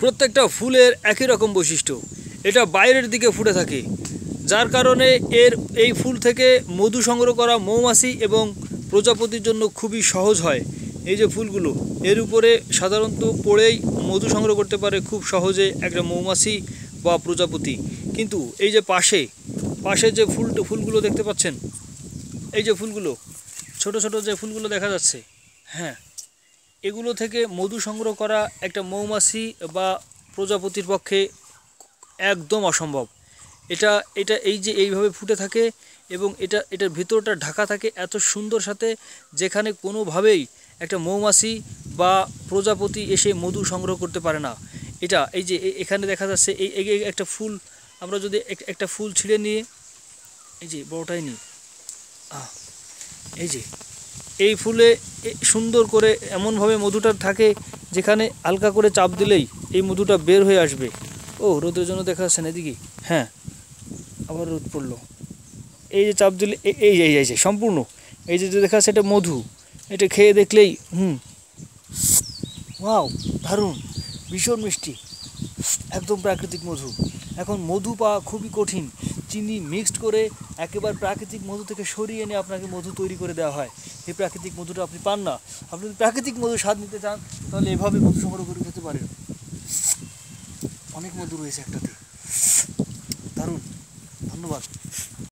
প্রত্যেকটা ফুলের একই রকম বৈশিষ্ট্য। এটা বাইরের দিকে ফুটে থাকে। যার কারণে এর, এই ফুল থেকে মধু সংগ্রহ করা মৌমাছি এবং প্রজাপতির জন্য খুবই সহজ হয় এই যে ফুলগুলো। এর উপরে সাধারণত পড়েই মধু সংগ্রহ করতে পারে খুব সহজে একটা মৌমাছি বা প্রজাপতি। কিন্তু এই যে পাশে পাশে যে ফুল, ফুলগুলো দেখতে পাচ্ছেন? এই যে ফুলগুলো, ছোট ছোট যে ফুলগুলো দেখা যাচ্ছে হ্যাঁ এগুলো থেকে মধু সংগ্রহ করা একটা মৌমাছি বা প্রজাপতির পক্ষে একদম অসম্ভব। এটা এটা এই যে এইভাবে ফুটে থাকে এবং এটা, এটার ভিতরটা ঢাকা থাকে এত সুন্দর সাথে যেখানে কোনোভাবেই একটা মৌমাছি বা প্রজাপতি এসে মধু সংগ্রহ করতে পারে না। এটা, এই যে এখানে দেখা যাচ্ছে এই একটা ফুল, আমরা যদি এক- একটা ফুল ছিঁড়ে নিয়ে, এই যে বড়টাই নিই। এই যে এই ফুলে সুন্দর করে এমনভাবে মধুটা থাকে যেখানে হালকা করে চাপ দিলেই এই মধুটা বের হয়ে আসবে। ও, রোদের জন্য দেখা যাচ্ছে না এদিকে? হ্যাঁ আবার রোদ পড়ল। এই যে চাপ দিলে এই এই এই যে, সম্পূর্ণ। এই যে যে দেখা যাচ্ছে এটা মধু। এটা খেয়ে দেখলেই, হুম। ওয়াও, দারুণ। ভীষণ মিষ্টি। একদম প্রাকৃতিক মধু। এখন মধু পাওয়া খুবই কঠিন। চিনি মিক্সড করে একেবারে প্রাকৃতিক মধু থেকে সরিয়ে এনে আপনাকে মধু তৈরি করে দেওয়া হয়। এই প্রাকৃতিক মধুটা আপনি পান না। আপনি যদি প্রাকৃতিক মধু স্বাদ নিতে চান, তাহলে এভাবে মধু সংগ্রহ করে খেতে পারেন। অনেক মধু রয়েছে একটাতে। দারুণ। ধন্যবাদ।